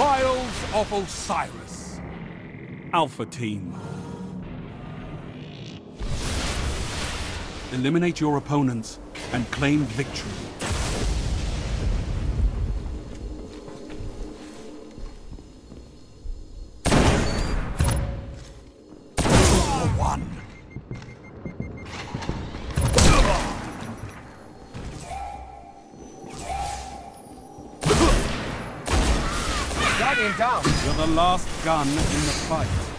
Trials of Osiris. Alpha Team. Eliminate your opponents and claim victory. Guardian down. You're the last gun in the fight.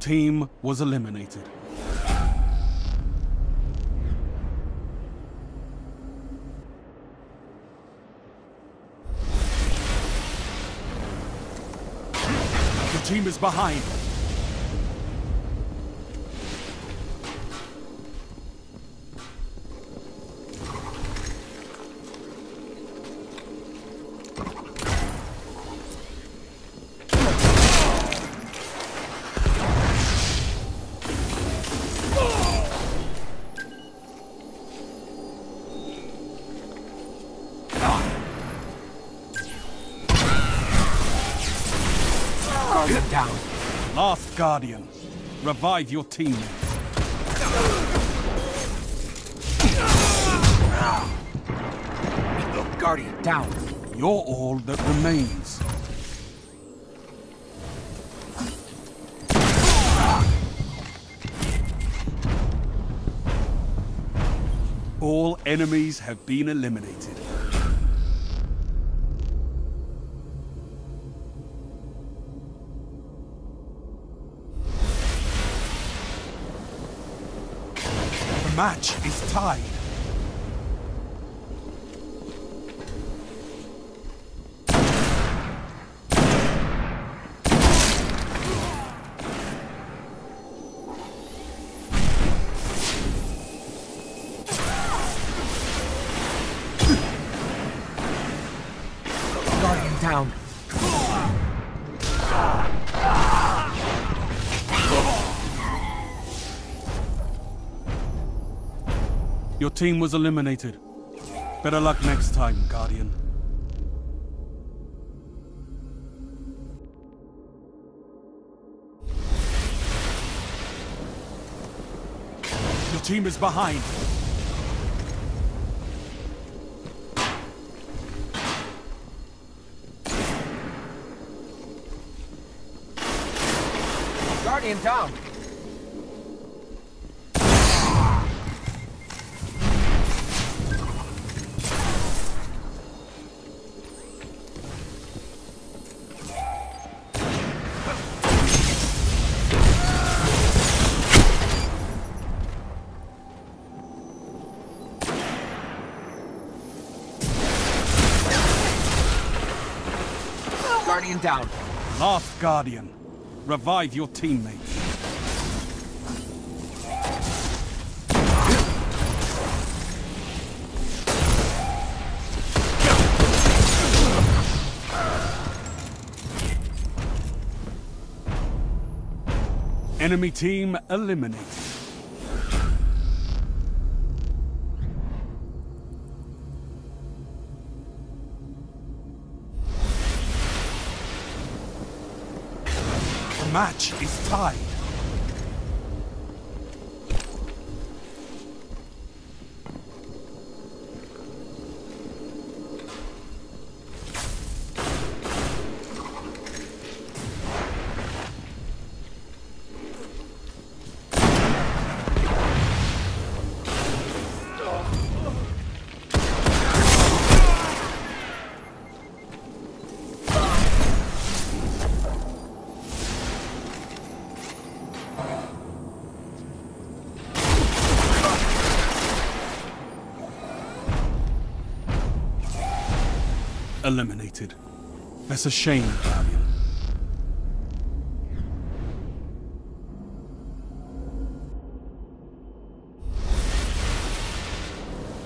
Team was eliminated. The team is behind. Guardian down. Last Guardian. Revive your teammate. Guardian down. You're all that remains. All enemies have been eliminated. Match is tied. Your team was eliminated. Better luck next time, Guardian. Your team is behind. Guardian down. Down. Last Guardian. Revive your teammates. Enemy team eliminated. Match is tied. Eliminated. That's a shame.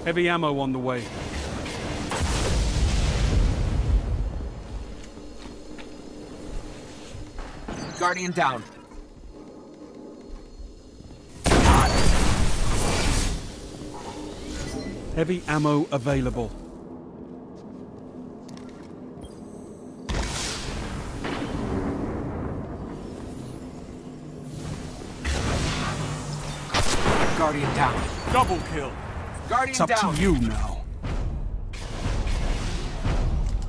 Heavy ammo on the way. Guardian down. Heavy ammo available. Guardian down. Double kill. Guardian It's up down. to you now.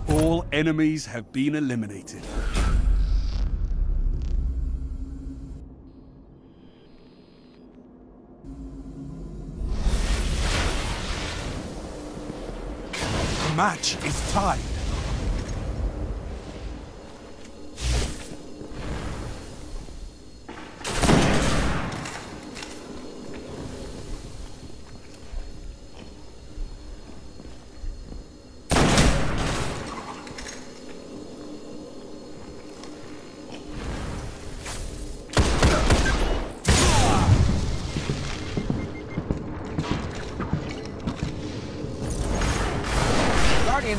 All enemies have been eliminated. The match is tied.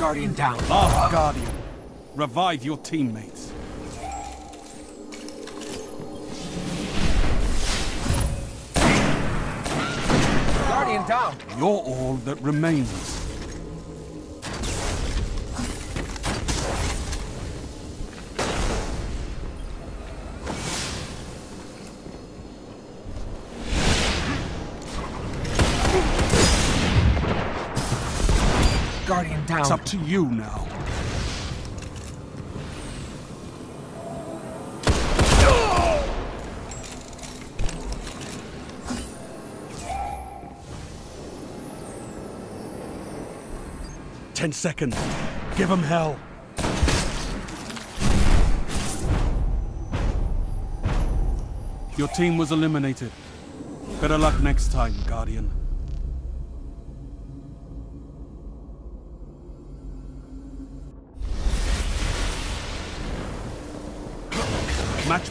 Guardian down. Last Guardian. Revive your teammates. Guardian down. You're all that remains. Down. It's up to you now. Ten seconds. Give him hell. Your team was eliminated. Better luck next time, Guardian.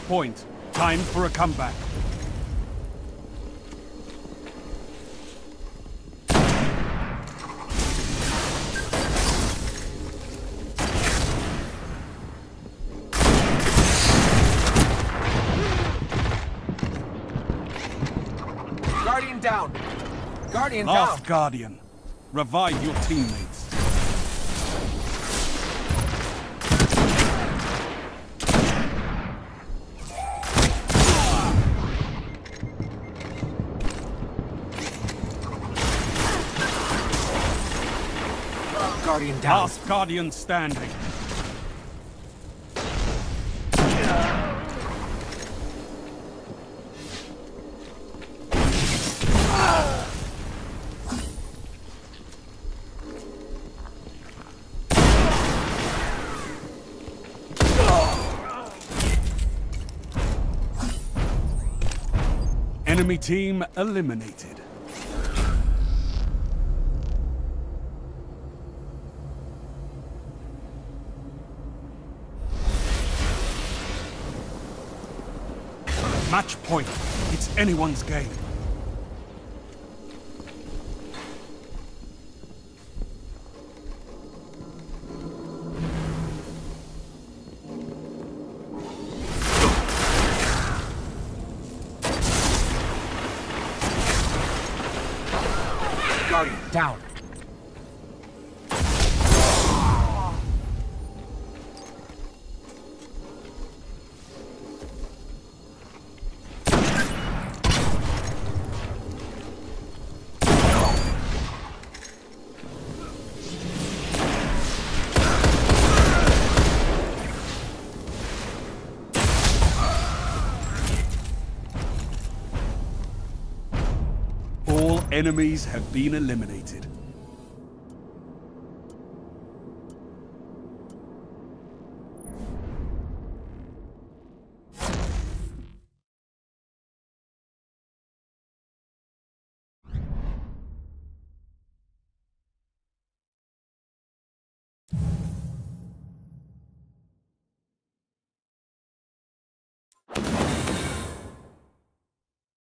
Point. Time for a comeback. Guardian down. Guardian down. Last Guardian. Revive your teammates. Guardian down. Last Guardian standing. Enemy team eliminated. Match point. It's anyone's game. Guardian down. Enemies have been eliminated.